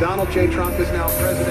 Donald J. Trump is now president.